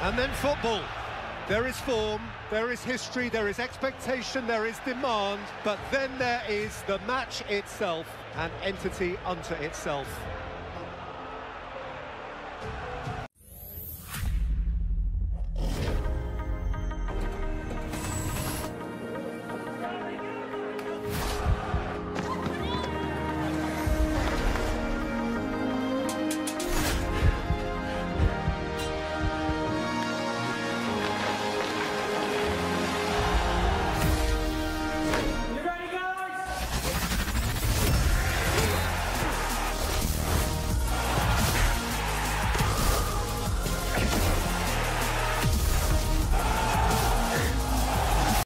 And then football. There is form, there is history, there is expectation, there is demand, but then there is the match itself, an entity unto itself.